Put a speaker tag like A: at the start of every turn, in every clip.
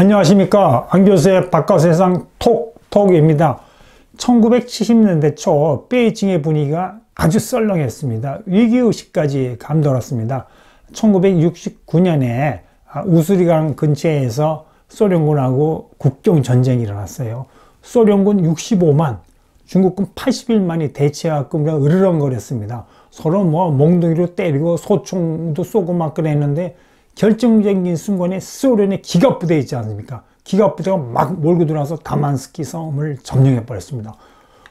A: 안녕하십니까. 안교수의 바깥세상 톡톡입니다. 1970년대 초 베이징의 분위기가 아주 썰렁했습니다. 위기의식까지 감돌았습니다. 1969년에 우수리강 근처에서 소련군하고 국경전쟁이 일어났어요. 소련군 65만 중국군 81만이 대치해갖고 으르렁거렸습니다 서로 뭐 몽둥이로 때리고 소총도 쏘고 막 그랬는데 결정적인 순간에 소련의 기갑 부대 있지 않습니까? 기갑 부대가 막 몰고 들어와서 다만스키 섬을 점령해 버렸습니다.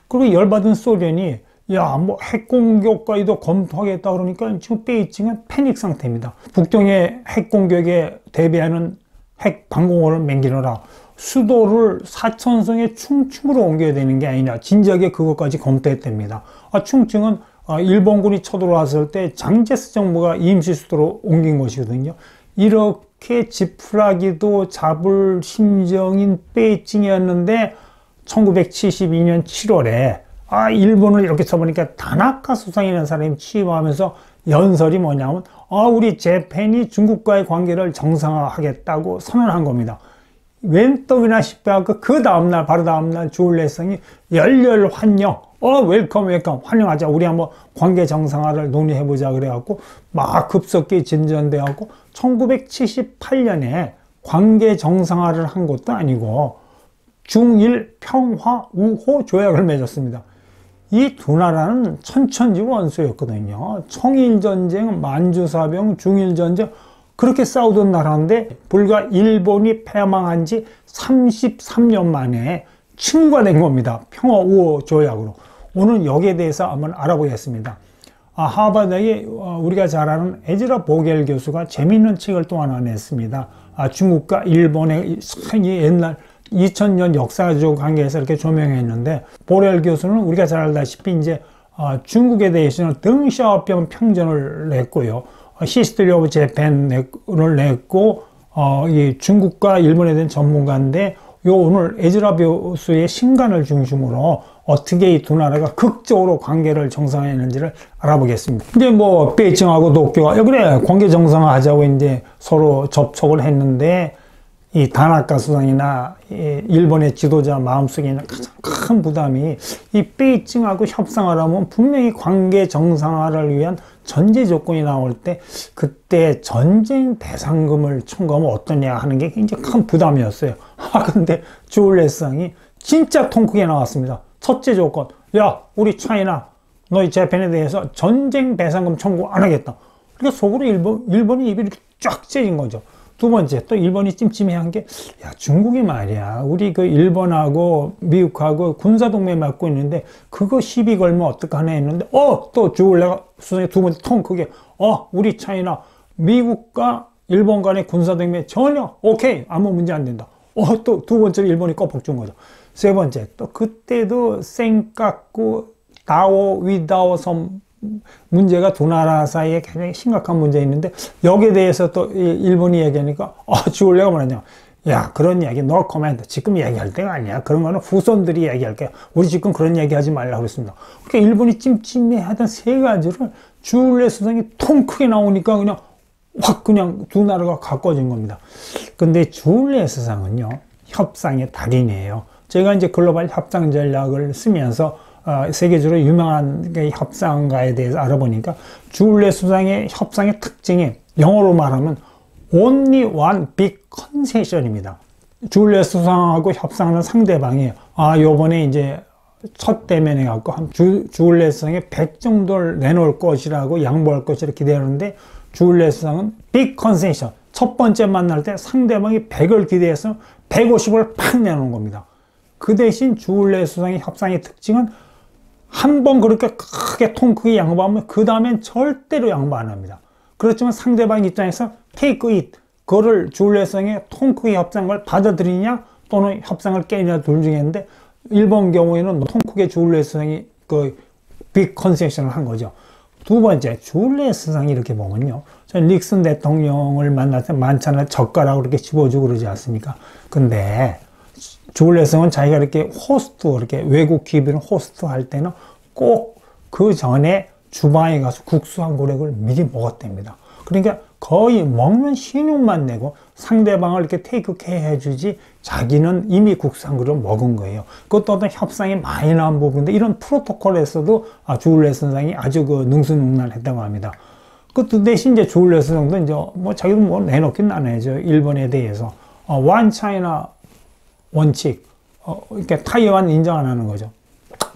A: 그리고 열받은 소련이 야, 뭐 핵공격까지도 검토하겠다 그러니까 지금 베이징은 패닉 상태입니다. 북경의 핵공격에 대비하는 핵 방공호를 맹기느라 수도를 사천성의 충칭으로 옮겨야 되는 게 아니냐. 진지하게 그것까지 검토했답니다. 아, 충칭은 아, 일본군이 쳐들어왔을 때 장제스 정부가 임시 수도로 옮긴 것이거든요. 이렇게 지푸라기도 잡을 심정인 베이징이었는데 1972년 7월에 아 일본을 이렇게 쳐보니까 다나카 수상이라는 사람이 취임하면서 연설이 뭐냐면 아 우리 재팬이 중국과의 관계를 정상화하겠다고 선언한 겁니다. 웬 떡이나 싶어갖고 그 다음날 바로 다음날 주울레성이 열렬 환영 어 welcome welcome 환영하자 우리 한번 관계 정상화를 논의해보자 그래갖고 막 급속히 진전돼갖고 1978년에 관계 정상화를 한 것도 아니고 중일 평화 우호 조약을 맺었습니다. 이 두 나라는 철천지 원수였거든요. 청일전쟁, 만주사변, 중일전쟁 그렇게 싸우던 나라인데 불과 일본이 패망한 지 33년 만에 친구된 겁니다. 평화 우호 조약으로. 오늘 여기에 대해서 한번 알아보겠습니다. 아, 하버드의 어, 우리가 잘 아는 에즈라 보겔 교수가 재미있는 책을 또 하나 냈습니다. 아, 중국과 일본의 옛날 2000년 역사적 관계에서 이렇게 조명했는데 보겔 교수는 우리가 잘 알다시피 이제 어, 중국에 대해서는 등샤오핑 평전을 냈고요. History of Japan을 냈고 어, 이 중국과 일본에 대한 전문가인데 요 오늘 에즈라 교수의 신간을 중심으로 어떻게 이 두 나라가 극적으로 관계를 정상화했는지를 알아보겠습니다. 근데 뭐 베이징하고 도쿄가 야 그래 관계 정상화 하자고 이제 서로 접촉을 했는데 이 다나카 수상이나 일본의 지도자 마음속에 있는 가장 큰 부담이 이 베이징하고 협상을 하면 분명히 관계 정상화를 위한 전제 조건이 나올 때 그때 전쟁 배상금을 청구하면 어떠냐 하는 게 굉장히 큰 부담이었어요. 아 근데 주울레상이 진짜 통 크게 나왔습니다. 첫째 조건, 야 우리 차이나 너희 재팬에 대해서 전쟁 배상금 청구 안 하겠다. 그러니까 속으로 일본, 일본이 입이 이렇게 쫙 째진 거죠. 두 번째, 또 일본이 찜찜해한 게, 야, 중국이 말이야. 우리 그 일본하고 미국하고 군사 동맹 맡고 있는데, 그거 시비 걸면 어떡하나 했는데, 어, 또 주울레가 수상이 두 번째 통 크게, 어, 우리 차이나 미국과 일본 간의 군사 동맹 전혀, 오케이, 아무 문제 안 된다. 어, 또 두 번째로 일본이 꺼벅 준 거죠. 세 번째, 또 그때도 쌩깎고 다오 위다오 섬 문제가 두 나라 사이에 굉장히 심각한 문제 있는데 여기에 대해서 또 일본이 얘기하니까 아 주울레가 뭐냐. 야 그런 이야기 너 코멘트 지금 얘기할 때가 아니야. 그런 거는 후손들이 얘기할 거야 우리 지금 그런 얘기 하지 말라고 그랬습니다. 그러니까 일본이 찜찜해하던 세 가지를 주울레 수상이 통 크게 나오니까 그냥 확 그냥 두 나라가 가까워진 겁니다. 근데 주울레 수상은요 협상의 달인이에요. 제가 이제 글로벌 협상 전략을 쓰면서 어, 세계적으로 유명한 협상가에 대해서 알아보니까 주울레 수상의 협상의 특징이 영어로 말하면 only one big concession입니다. 주울레 수상하고 협상하는 상대방이 아 요번에 이제 첫 대면에 갖고 주울레 수상에 100 정도를 내놓을 것이라고 양보할 것이라 기대하는데 주울레 수상은 big concession 첫 번째 만날 때 상대방이 100을 기대해서 150을 팍 내놓은 겁니다. 그 대신 주울레 수상의 협상의 특징은 한 번 그렇게 크게 통 크게 양보하면 그 다음엔 절대로 양보 안 합니다. 그렇지만 상대방 입장에서 take it 그거를 주울레 수상의 통 크게 협상을 받아들이냐 또는 협상을 깨냐 둘 중에인데 일본 경우에는 통 크게 주은래 수상이 그 big concession을 한 거죠. 두 번째, 주은래 수상이 이렇게 보면요. 전 닉슨 대통령을 때 만찬을 젓가락으로 이렇게 집어주고 그러지 않습니까? 근데 주은래 수상은 자기가 이렇게 호스트, 이렇게 외국 기업이나 호스트 할 때는 꼭 그 전에 주방에 가서 국수 한 그릇을 미리 먹었답니다. 그러니까 거의 먹는 시늉만 내고 상대방을 이렇게 take care 해주지 자기는 이미 국수를 먹은 거예요. 그것도 어떤 협상이 많이 나온 부분인데 이런 프로토콜에서도 아, 주은래 수상이 아주 그 능수능란했다고 합니다. 그것도 대신 이제 주울레 선상도 이제 뭐 자기도 뭐 내놓긴 안 해죠. 일본에 대해서. 어, 원 차이나 원칙, 어, 이렇게 타이완 인정 안 하는 거죠.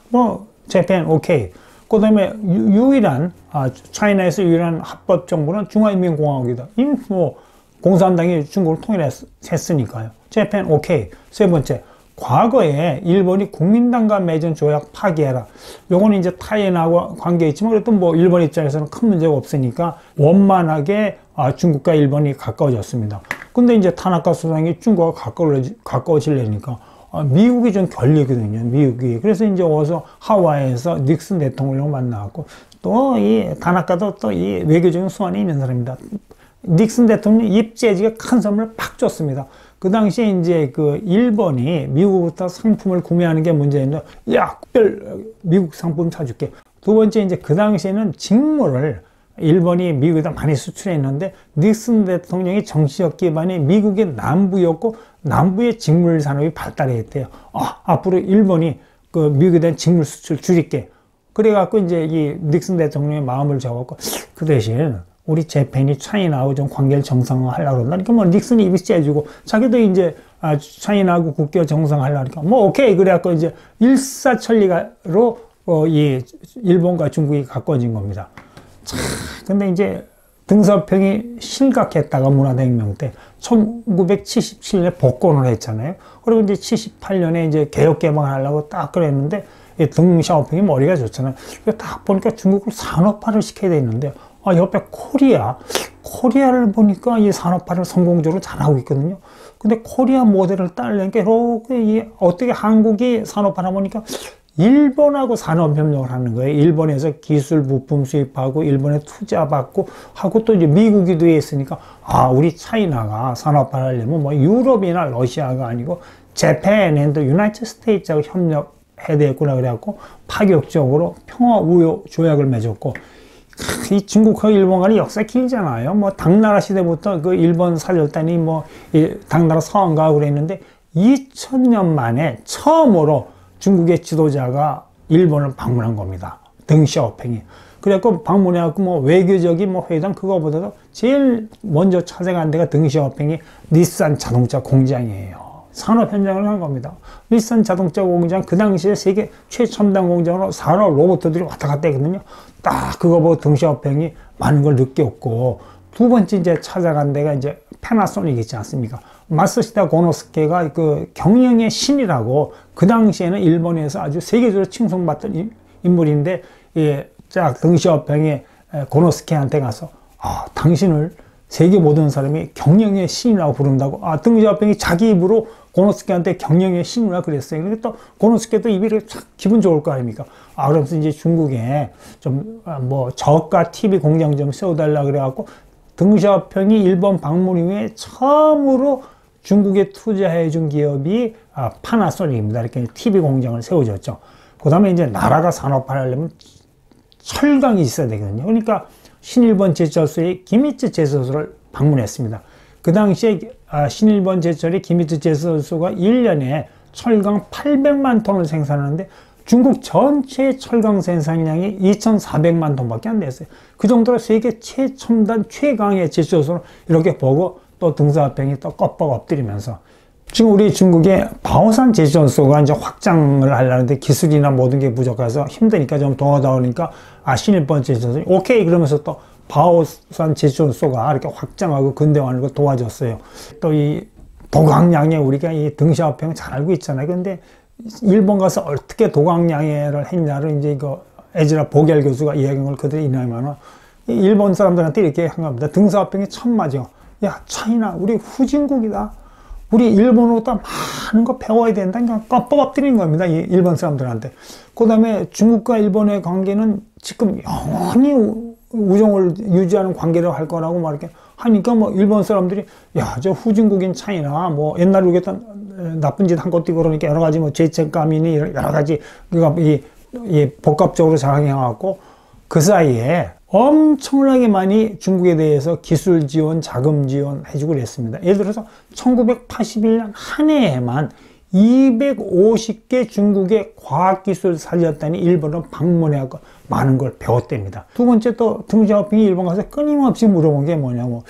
A: 뭐, 재팬 오케이. 그 다음에 유일한, 아, 차이나에서 유일한 합법 정부는 중화인민공화국이다. 이미 뭐, 공산당이 중국을 통일했으니까요. 재팬 오케이. 세 번째, 과거에 일본이 국민당과 맺은 조약 파기해라. 요거는 이제 타이완하고 관계 있지만 그래도 뭐 일본 입장에서는 큰 문제가 없으니까 원만하게 아, 중국과 일본이 가까워졌습니다. 근데 이제 타나카 수상이 중국과 가까워, 가까워지려니까 아, 미국이 좀 결리거든요. 미국이. 그래서 이제 와서 하와이에서 닉슨 대통령을 만나갖고 또 이 타나카도 또 이 외교적인 수완이 있는 사람입니다. 닉슨 대통령 입재지가 큰 선물을 팍 줬습니다. 그 당시에 이제 그 일본이 미국부터 상품을 구매하는 게 문제인데, 야, 특별 미국 상품 사줄게. 두 번째 이제 그 당시에는 직물을 일본이 미국에다 많이 수출했는데 닉슨 대통령의 정치적 기반이 미국의 남부였고 남부의 직물 산업이 발달했대요. 아, 앞으로 일본이 그 미국에 대한 직물 수출 줄일게. 그래갖고 이제 이 닉슨 대통령의 마음을 잡았고 그 대신 우리 재팬이 차이나하고 좀 관계를 정상화 하려고 그런다니까 뭐 닉슨이 입이 째주고 자기도 이제 아, 차이나하고 국교 정상화 하려니까 뭐 오케이 그래갖고 이제 일사천리가로 어, 이 일본과 중국이 가까워진 겁니다. 참 근데 이제 등서평이 심각했다가 문화대혁명 때 1977년에 복권을 했잖아요. 그리고 이제 78년에 이제 개혁 개방하려고 딱 그랬는데 등샤오평이 머리가 좋잖아요. 딱 보니까 중국을 산업화를 시켜야 되는데 아, 옆에 코리아. Korea를 보니까 이 산업화를 성공적으로 잘하고 있거든요. 근데 코리아 모델을 따르니까 이렇게 어떻게 한국이 산업화를 보니까 일본하고 산업협력을 하는 거예요. 일본에서 기술 부품 수입하고 일본에 투자 받고 하고 또 이제 미국이 뒤에 있으니까 아 우리 China가 산업화를 하려면 뭐 유럽이나 러시아가 아니고 Japan and United States하고 협력해야 되겠구나 그래갖고 파격적으로 평화 우호 조약을 맺었고 이 중국하고 일본 간의 역사 길잖아요. 뭐 당나라 시대부터 그 일본 살렸다니 뭐 당나라 서왕가고 그랬는데 2000년 만에 처음으로 중국의 지도자가 일본을 방문한 겁니다. 덩시아오팽이. 그래갖고 방문해갖고 뭐 외교적인 뭐 회담 그거보다도 제일 먼저 찾아간 데가 덩시아오팽이 닛산 자동차 공장이에요. 산업 현장을 한 겁니다. 닛산 자동차 공장 그 당시에 세계 최첨단 공장으로 산업 로봇들이 왔다 갔다 했거든요. 딱 그거 보고 등시업행이 많은 걸 느꼈고 두 번째 이제 찾아간 데가 이제 페나소닉 있지 않습니까? 마스시다 고노스케가 그 경영의 신이라고 그 당시에는 일본에서 아주 세계적으로 칭송받던 인물인데 예, 쫙 등시업행의 고노스케한테 가서 아 당신을 세계 모든 사람이 경영의 신이라고 부른다고 아 등시업행이 자기 입으로 고노스케한테 경영의 신이라 그랬어요. 그러니까 또 고노스케도 입이 참 기분 좋을 거 아닙니까? 아, 그러면서 이제 중국에 좀, 아, 뭐, 저가 TV 공장 좀 세워달라 그래갖고 등샤평이 일본 방문 이후에 처음으로 중국에 투자해준 기업이 아, 파나소닉입니다. 이렇게 TV 공장을 세워줬죠. 그 다음에 이제 나라가 산업화하려면 철강이 있어야 되거든요. 그러니까 신일본 제철소의 기미츠 제철소를 방문했습니다. 그 당시에 아, 신일본 제철의 기미츠 제철소가 1년에 철강 800만 톤을 생산하는데 중국 전체 철강 생산량이 2,400만 톤밖에 안 됐어요. 그 정도로 세계 최첨단 최강의 제조소로 이렇게 보고 또 등사병이 또 껍벅 엎드리면서 지금 우리 중국의 바오산 제조소가 이제 확장을 하려는데 기술이나 모든 게 부족해서 힘드니까 좀 도와다 오니까 아 신일번 제조소 오케이 그러면서 또 바오산 제조소가 이렇게 확장하고 근대화하는 도와줬어요. 또 이 도강량에 우리가 이 등샤오평 잘 알고 있잖아요. 근데 일본 가서 어떻게 도강양해를 했냐를 이제 이거 에즈라 보겔 교수가 이야기한 걸 그대로 인하면 일본 사람들한테 이렇게 한 겁니다. 등사합병이 천마죠. 야, 차이나, 우리 후진국이다. 우리 일본어도 많은 거 배워야 된다. 그러니까 껍벅 엎드리는 겁니다. 이 일본 사람들한테. 그 다음에 중국과 일본의 관계는 지금 영원히 우정을 유지하는 관계를 할 거라고 막 이렇게 하니까 뭐 일본 사람들이 야, 저 후진국인 차이나 뭐 옛날에 우리가 나쁜 짓 한 것도 있고 그러니까 여러 가지 뭐 죄책감이니 여러 가지 그니까 이, 이 복합적으로 작용해갖고 그 사이에 엄청나게 많이 중국에 대해서 기술 지원, 자금 지원 해주고 그랬습니다. 예를 들어서 1981년 한 해에만 250개 중국의 과학기술 살렸다니 일본을 방문해갖고 많은 걸 배웠답니다. 두 번째 또 등샤오핑이 일본 가서 끊임없이 물어본 게 뭐냐고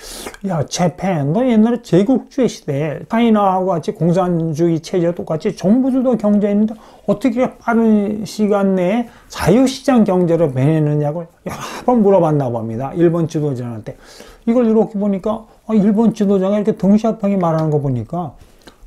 A: 야 재팬 너 옛날에 제국주의 시대에 차이나하고 같이 공산주의 체제와 똑같이 정부들도 경제했는데 어떻게 빠른 시간 내에 자유시장 경제로 변했느냐고 여러 번 물어봤나 봅니다. 일본 지도자한테 이걸 이렇게 보니까 아, 일본 지도자가 이렇게 등샤오핑이 말하는 거 보니까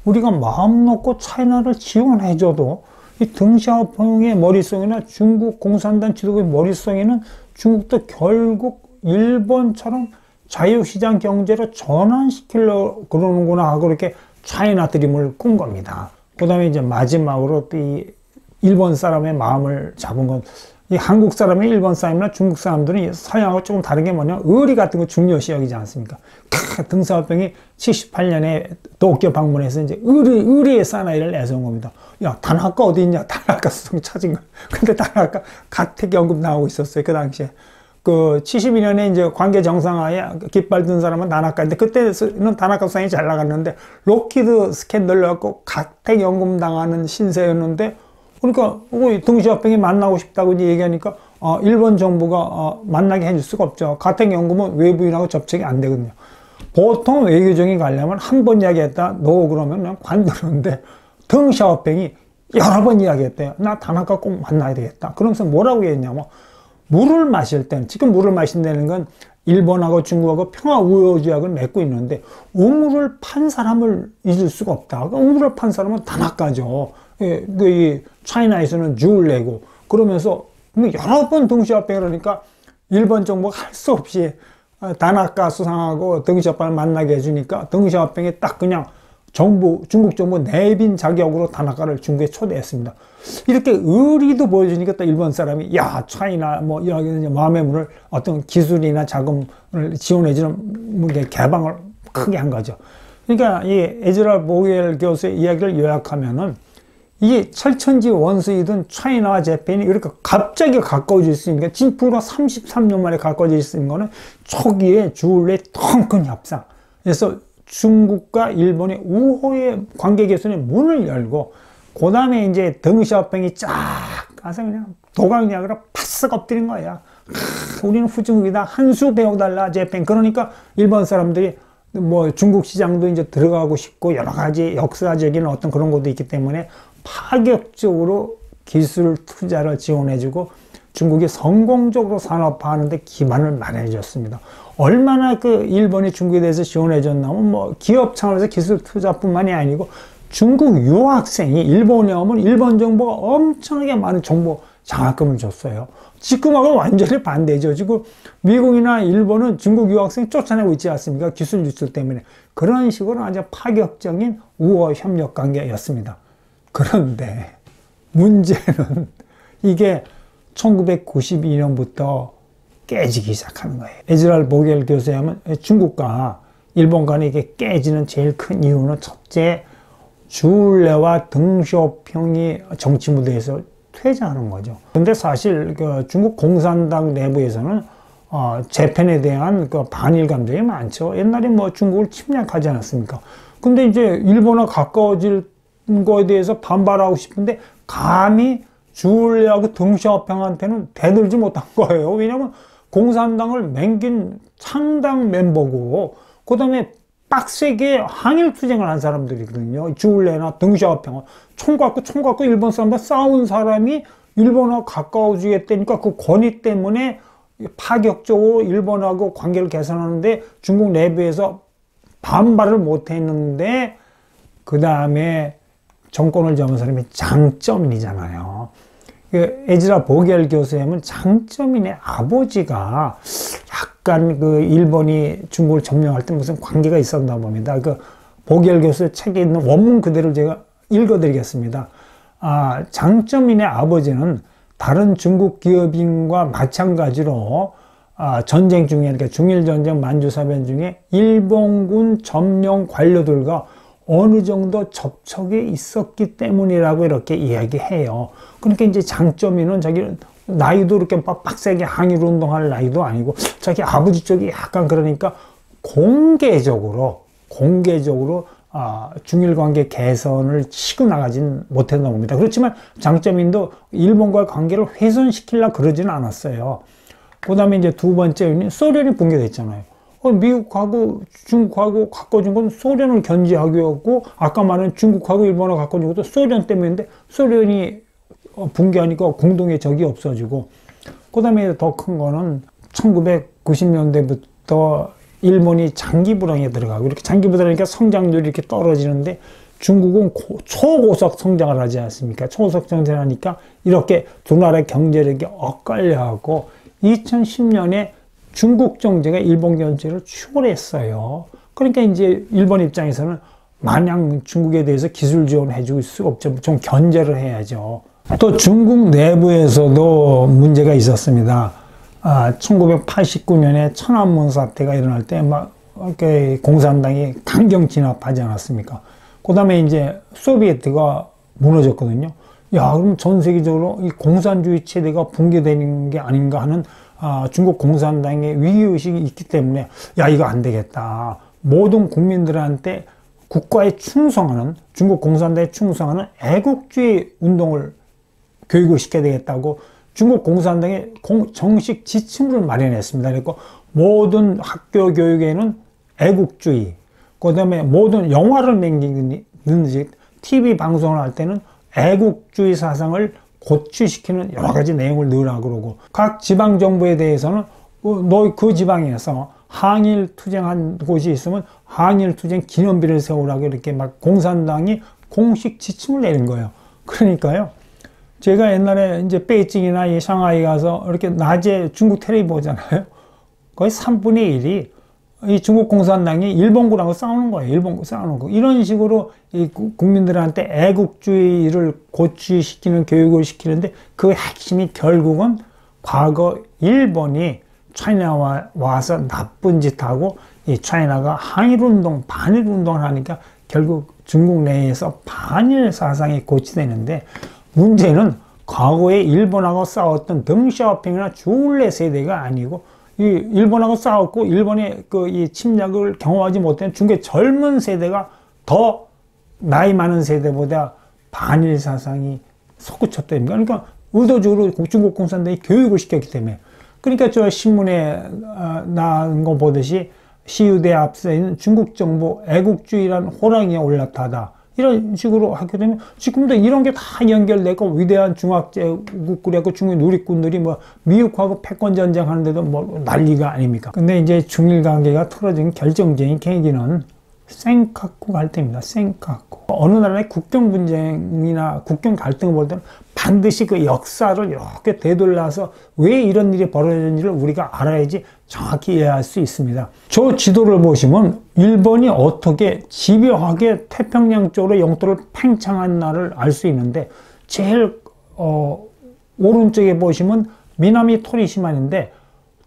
A: 우리가 마음 놓고 차이나를 지원해줘도 이 등샤오핑의 머릿속이나 중국 공산당 지도부의 머릿속에는 중국도 결국 일본처럼 자유시장 경제로 전환시키려 그러는구나 하고 이렇게 차이나 드림을 꾼 겁니다. 그 다음에 이제 마지막으로 이 일본 사람의 마음을 잡은 건 이 한국 사람이 일본 사람이나 중국 사람들이 서양하고 조금 다른 게 뭐냐 의리 같은 거 중요시 여기지 않습니까? 등사병이 78년에 도쿄 방문해서 이제 의리, 의리의 사나이를 내세운 겁니다. 야, 다나카 어디 있냐? 다나카 수상 찾은 거. 근데 다나카 가택 연금 나오고 있었어요. 그 당시에. 그 72년에 이제 관계 정상화에 깃발 든 사람은 다나카인데 그때는 다나카 수상이 잘 나갔는데 록히드 스캔들 나고 가택 연금 당하는 신세였는데 그러니까 등샤오핑이 만나고 싶다고 얘기하니까 어, 일본 정부가 어, 만나게 해줄 수가 없죠. 가택 연금은 외부인하고 접촉이 안 되거든요. 보통 외교적인 관례면 한번 이야기했다 너 그러면 그냥 관두는데 등샤오병이 여러 번 이야기했대요. 나 단학가 꼭 만나야 되겠다. 그러면서 뭐라고 했냐면 물을 마실 때는 지금 물을 마신다는 건 일본하고 중국하고 평화 우호조약을 맺고 있는데 우물을 판 사람을 잊을 수가 없다. 우물을 판 사람은 단학가죠. 예, 그 차이나에서는 주를 내고 그러면서 뭐 여러 번 동시합병을 하니까 일본 정부가 할 수 없이 단학가 수상하고 등시합병을 만나게 해주니까 등시합병이 딱 그냥 정부, 중국 정부 내빈 자격으로 단학가를 중국에 초대했습니다. 이렇게 의리도 보여주니까 또 일본 사람이 야, 차이나 뭐 이런 마음의 문을 어떤 기술이나 자금을 지원해주는 개방을 크게 한 거죠. 그러니까 이 에즈라 보겔 교수의 이야기를 요약하면은 이게 철천지 원수이든 차이나와 재팬이 이렇게 갑자기 가까워질 수 있는 게 진프로 33년 만에 가까워질 수 있는 거는 초기에 주울의 텅큰 협상. 그래서 중국과 일본의 우호의 관계 개선의 문을 열고 그 다음에 이제 덩샤오병이 쫙 가서 그냥 도강약으로 파싹 엎드린 거야. 하, 우리는 후중국이다. 한 수 배워달라, 재팬. 그러니까 일본 사람들이 뭐 중국 시장도 이제 들어가고 싶고 여러 가지 역사적인 어떤 그런 것도 있기 때문에 파격적으로 기술 투자를 지원해주고 중국이 성공적으로 산업화하는 데 기반을 마련해줬습니다. 얼마나 그 일본이 중국에 대해서 지원해줬냐면 뭐 기업 차원에서 기술 투자뿐만이 아니고 중국 유학생이 일본에 오면 일본 정부가 엄청나게 많은 정보 장학금을 줬어요. 지금하고 완전히 반대죠. 지금 미국이나 일본은 중국 유학생 쫓아내고 있지 않습니까? 기술 유출 때문에. 그런 식으로 아주 파격적인 우호 협력 관계였습니다. 그런데 문제는 이게 1992년부터 깨지기 시작하는 거예요. 에즈랄 보겔 교수에 하면 중국과 일본 간에 이게 깨지는 제일 큰 이유는 첫째, 주울레와 등쇼평이 정치 무대에서 퇴장하는 거죠. 근데 사실 그 중국 공산당 내부에서는 어, 재팬에 대한 그 반일 감정이 많죠. 옛날에 뭐 중국을 침략하지 않았습니까? 근데 이제 일본과 가까워질 거에 대해서 반발하고 싶은데 감히 주울레하고 등샤오평한테는 대들지 못한 거예요. 왜냐하면 공산당을 맹긴 창당 멤버고 그 다음에 빡세게 항일 투쟁을 한 사람들이거든요. 주울레나 등샤오평은 총 갖고 총 갖고 일본 사람들 싸운 사람이 일본하고 가까워지겠다니까 그 권위 때문에 파격적으로 일본하고 관계를 개선하는데 중국 내부에서 반발을 못 했는데 그 다음에 정권을 잡은 사람이 장점이잖아요. 그 에즈라 보겔 교수님은 장점이네 아버지가 약간 그 일본이 중국을 점령할 때 무슨 관계가 있었나 봅니다. 그 보겔 교수 책에 있는 원문 그대로 제가 읽어드리겠습니다. 아, 장점인의 아버지는 다른 중국 기업인과 마찬가지로 아, 전쟁 중에, 그러니까 중일 전쟁 만주사변 중에 일본군 점령 관료들과 어느 정도 접촉이 있었기 때문이라고 이렇게 이야기해요. 그러니까 이제 장점이는 자기 나이도 이렇게 빡세게 항일 운동할 나이도 아니고 자기 아버지 쪽이 약간 그러니까 공개적으로 공개적으로 아, 중일 관계 개선을 치고 나가진 못했던 겁니다. 그렇지만 장점인도 일본과의 관계를 훼손시키려 그러지는 않았어요. 그 다음에 이제 두 번째 소련이 붕괴됐잖아요. 어, 미국하고 중국하고 가꿔준 건 소련을 견제하기였고 아까 말한 중국하고 일본하고 가꿔준 것도 소련 때문인데 소련이 어, 붕괴하니까 공동의 적이 없어지고 그 다음에 더 큰 거는 1990년대부터 일본이 장기 불황에 들어가고 이렇게 장기 불황이니까 성장률이 이렇게 떨어지는데 중국은 고, 초고속 성장을 하지 않습니까? 초고속 성장을 하니까 이렇게 두 나라의 경제력이 엇갈려하고 2010년에 중국 경제가 일본 경제를 추월했어요. 그러니까 이제 일본 입장에서는 마냥 중국에 대해서 기술 지원해 줄 수가 없죠. 좀 견제를 해야죠. 또 중국 내부에서도 문제가 있었습니다. 아, 1989년에 천안문 사태가 일어날 때막 공산당이 강경 진압하지 않았습니까? 그 다음에 이제 소비에트가 무너졌거든요. 야, 그럼 전 세계적으로 이 공산주의 체제가 붕괴되는 게 아닌가 하는 아, 중국 공산당의 위기의식이 있기 때문에 야, 이거 안 되겠다. 모든 국민들한테 국가에 충성하는 중국 공산당에 충성하는 애국주의 운동을 교육을 시켜야 되겠다고 중국 공산당이 공, 정식 지침을 마련했습니다. 그리고 모든 학교 교육에는 애국주의, 그 다음에 모든 영화를 남기든지 TV 방송을 할 때는 애국주의 사상을 고취시키는 여러 가지 내용을 넣으라 그러고 각 지방 정부에 대해서는 어, 너그 지방에서 항일 투쟁한 곳이 있으면 항일 투쟁 기념비를 세우라고 이렇게 막 공산당이 공식 지침을 내린 거예요. 그러니까요. 제가 옛날에 이제 베이징이나 이 상하이 가서 이렇게 낮에 중국 텔레비 보잖아요. 거의 3분의 1이 이 중국 공산당이 일본군하고 싸우는 거예요. 일본군 싸우는 거. 이런 식으로 이 국민들한테 애국주의를 고취시키는 교육을 시키는데 그 핵심이 결국은 과거 일본이 차이나와 와서 나쁜 짓 하고 이 차이나가 항일 운동, 반일 운동을 하니까 결국 중국 내에서 반일 사상이 고치되는데 문제는 과거에 일본하고 싸웠던 덩샤오핑이나 주울레 세대가 아니고 이 일본하고 싸웠고 일본의 그 이 침략을 경험하지 못한 중국의 젊은 세대가 더 나이 많은 세대보다 반일 사상이 솟구쳤답니다. 그러니까 의도적으로 중국 공산당이 교육을 시켰기 때문에 그러니까 저 신문에 아, 나온 거 보듯이 시유대 앞서 있는 중국 정부 애국주의란 호랑이에 올라타다. 이런 식으로 하게 되면 지금도 이런 게 다 연결되고 위대한 중학제국 그래고 중국 누리꾼들이 뭐 미국하고 패권 전쟁 하는데도 뭐 난리가 아닙니까? 근데 이제 중일 관계가 틀어진 결정적인 계기는 생카쿠 갈등입니다. 생카쿠. 어느 나라의 국경 분쟁이나 국경 갈등을 볼 때는 반드시 그 역사를 이렇게 되돌려서 왜 이런 일이 벌어졌는지를 우리가 알아야지 정확히 이해할 수 있습니다. 저 지도를 보시면 일본이 어떻게 집요하게 태평양 쪽으로 영토를 팽창한 날을 알수 있는데 제일 어, 오른쪽에 보시면 미나미 토리시만인데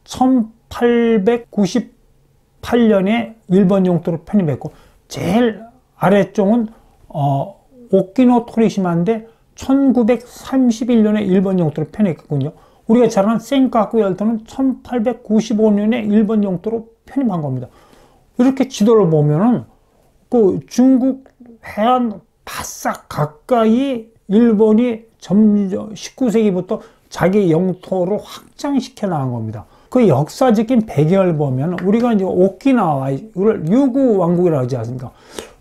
A: 1898년에 일본 영토로 편입했고 제일 아래쪽은 어, 오키노 토리시마인데 1931년에 일본 영토로 편입했군요. 우리가 잘 아는 센카쿠 열도는 1895년에 일본 영토로 편입한 겁니다. 이렇게 지도를 보면은 그 중국 해안 바싹 가까이 일본이 점점 19세기부터 자기 영토로 확장시켜 나간 겁니다. 그 역사적인 배경을 보면 우리가 이제 오키나와 이걸 유구 왕국이라고 하지 않습니까?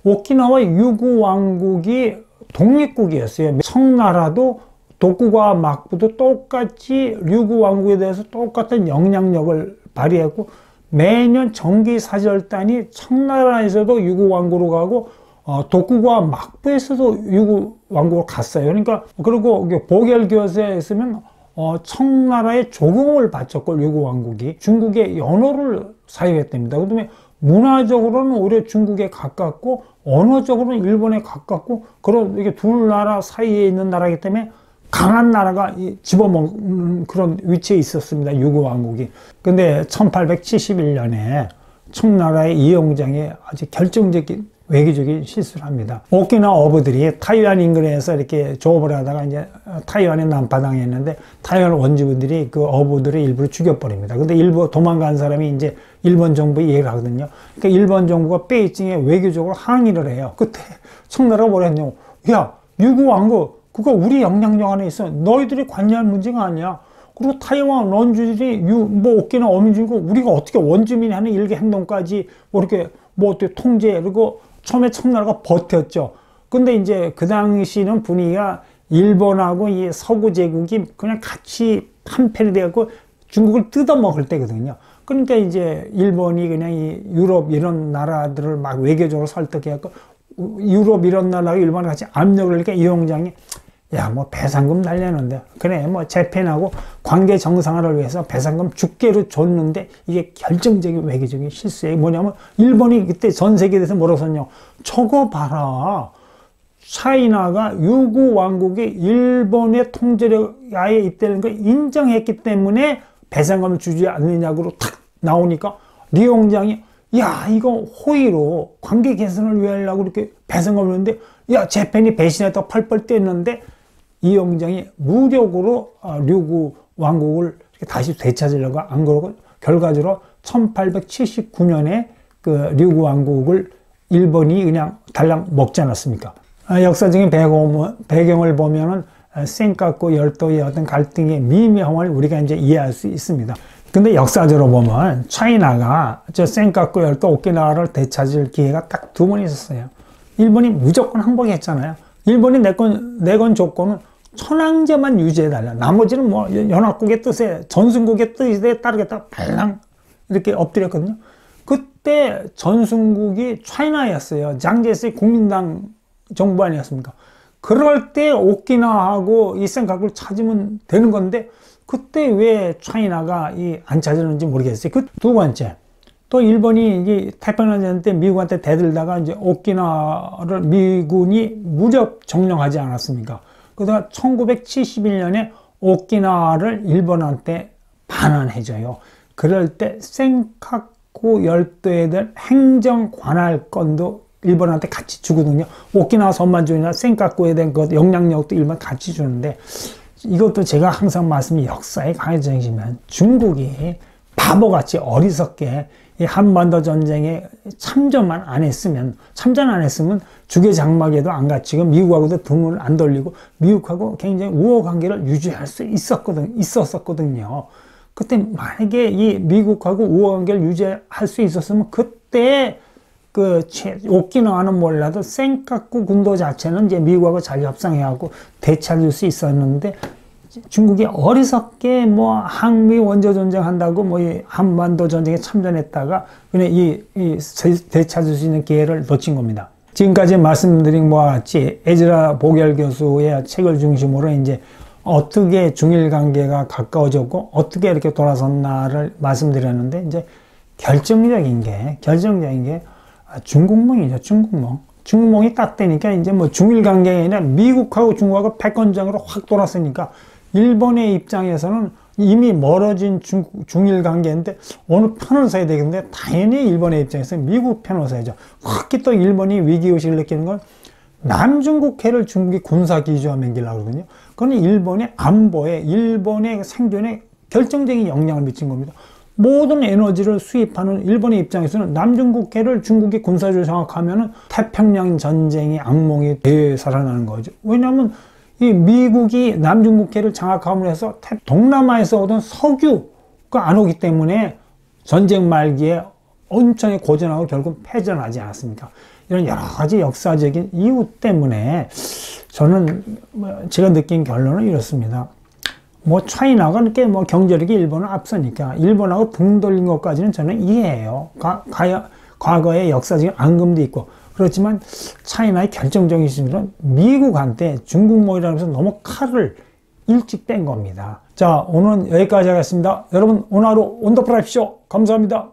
A: 오키나와 유구 왕국이 독립국이었어요. 청나라도 독구가 막부도 똑같이 류구 왕국에 대해서 똑같은 영향력을 발휘했고 매년 정기 사절단이 청나라에서도 유구 왕국으로 가고 어, 독구가 막부에서도 유구 왕국으로 갔어요. 그러니까 그리고 보결교세에 있으면 어, 청나라의 조공을 바쳤고 유구 왕국이 중국의 연호를 사용했답니다. 그다음에 문화적으로는 오히려 중국에 가깝고 언어적으로는 일본에 가깝고 그런 이게 두 나라 사이에 있는 나라이기 때문에 강한 나라가 집어먹는 그런 위치에 있었습니다. 유구 왕국이. 근데 1871년에 청나라의 이영장에 아주 결정적인 외교적인 실수를 합니다. 오키나 어부들이 타이완 인근에서 이렇게 조업을 하다가 이제 타이완에 난파당했는데 타이완 원주민들이 그 어부들의 일부를 죽여버립니다. 근데 일부 도망간 사람이 이제 일본 정부에 이해를 하거든요. 그러니까 일본 정부가 베이징에 외교적으로 항의를 해요. 그때 청나라가 뭐라 했냐고. 야, 유구 왕국, 그거 우리 영향력 안에 있어. 너희들이 관여할 문제가 아니야. 그리고 타이완 원주민이 유, 뭐 오키나 어민주고 우리가 어떻게 원주민이 하는 일개 행동까지 뭐 이렇게 뭐 어떻게 통제 그리고 처음에 청나라가 버텼죠. 근데 이제 그 당시는 분위기가 일본하고 이 서구 제국이 그냥 같이 한패이 되었고 중국을 뜯어먹을 때거든요. 그러니까 이제 일본이 그냥 이 유럽 이런 나라들을 막 외교적으로 설득해갖고 유럽 이런 나라가 일본을 같이 압력을 하니까 이용장이 야, 뭐 배상금 달려는데 그래, 뭐 재팬하고 관계 정상화를 위해서 배상금 죽게로 줬는데 이게 결정적인 외교적인 실수에 뭐냐면 일본이 그때 전 세계에 대해서 뭐라고 썼냐. 저거 봐라. 차이나가 유구 왕국이 일본의 통제력 아예 있다는 걸 인정했기 때문에 배상금을 주지 않느냐고 탁 나오니까 리용장이 야 이거 호의로 관계 개선을 위해 하려고 이렇게 배상금을 줬는데 야 재팬이 배신했다 팔벌 뗐는데 이 영장이 무력으로 어, 류구 왕국을 다시 되찾으려고 안 그러고 결과적으로 1879년에 그 류구 왕국을 일본이 그냥 달랑 먹지 않았습니까? 아, 역사적인 배경 을 보면은 센카쿠 열도의 어떤 갈등의 미묘함을 우리가 이제 이해할 수 있습니다. 근데 역사적으로 보면 차이나가 저 센카쿠 열도 오키나와를 되찾을 기회가 딱 두 번 있었어요. 일본이 무조건 항복했잖아요. 일본이 내건 내건 조건은 천황제만 유지해달라. 나머지는 뭐 연합국의 뜻에 전순국의 뜻에 따르겠다. 발랑 이렇게 엎드렸거든요. 그때 전순국이 차이나였어요. 장제스의 국민당 정부 아니었습니까? 그럴 때 오키나하고 이 생각을 찾으면 되는 건데 그때 왜 차이나가 이 안 찾았는지 모르겠어요. 그 두 번째. 또 일본이 이제 태평양전 때 미국한테 대들다가 이제 오키나를 미군이 무력 점령하지 않았습니까? 그러다가 1971년에 오키나와를 일본한테 반환해줘요. 그럴 때 생카쿠 열도에 대한 행정 관할권도 일본한테 같이 주거든요. 오키나와 선만주이나 생카쿠에 대한 그 영향력도 일본 같이 주는데 이것도 제가 항상 말씀이 역사의 강해정이지만 중국이 바보같이 어리석게 이 한반도 전쟁에 참전만 안 했으면 참전 안 했으면 주계 장막에도 안 갇히고 미국하고도 등을 안 돌리고 미국하고 굉장히 우호 관계를 유지할 수 있었거든 있었었거든요. 그때 만약에 이 미국하고 우호 관계를 유지할 수 있었으면 그때 그 오키나와는 몰라도 센카쿠 군도 자체는 이제 미국하고 잘 협상해갖고 되찾을 수 있었는데 중국이 어리석게 뭐 항미 원조 전쟁 한다고 뭐 이 한반도 전쟁에 참전했다가 그냥 이, 이 되찾을 수 있는 기회를 놓친 겁니다. 지금까지 말씀드린 바와 같이 에즈라 보결 교수의 책을 중심으로 이제 어떻게 중일 관계가 가까워졌고 어떻게 이렇게 돌아섰나를 말씀드렸는데 이제 결정적인 게 결정적인 게 중국몽이죠 중국몽 중국몽이 딱 되니까 이제 뭐 중일 아니라 미국하고 중국하고 패권장으로 확 돌았으니까 일본의 입장에서는 이미 멀어진 중, 중일 관계인데 어느 편을 서야 되겠는데 당연히 일본의 입장에서 미국 편을 서야죠. 특히 또 일본이 위기의식을 느끼는 건 남중국해를 중국이 군사 기지화 맹기려고 그러거든요. 그건 일본의 안보에, 일본의 생존에 결정적인 영향을 미친 겁니다. 모든 에너지를 수입하는 일본의 입장에서는 남중국해를 중국이 군사적으로 장악하면 태평양 전쟁의 악몽이 되살아나는 거죠. 왜냐하면 이 미국이 남중국해를 장악함으로 해서 동남아에서 오던 석유가 안 오기 때문에 전쟁 말기에 온천에 고전하고 결국 패전하지 않았습니까? 이런 여러 가지 역사적인 이유 때문에 저는 뭐 제가 느낀 결론은 이렇습니다. 뭐 차이나가 이렇게 뭐 경제력이 일본을 앞서니까 일본하고 등 돌린 것까지는 저는 이해해요. 가, 가, 과거의 역사적인 앙금도 있고 그렇지만 차이나의 결정적인 수준은 미국한테 중국몽이라면서 너무 칼을 일찍 뺀 겁니다. 자, 오늘은 여기까지 하겠습니다. 여러분, 오늘 하루 온더프라이쇼 감사합니다.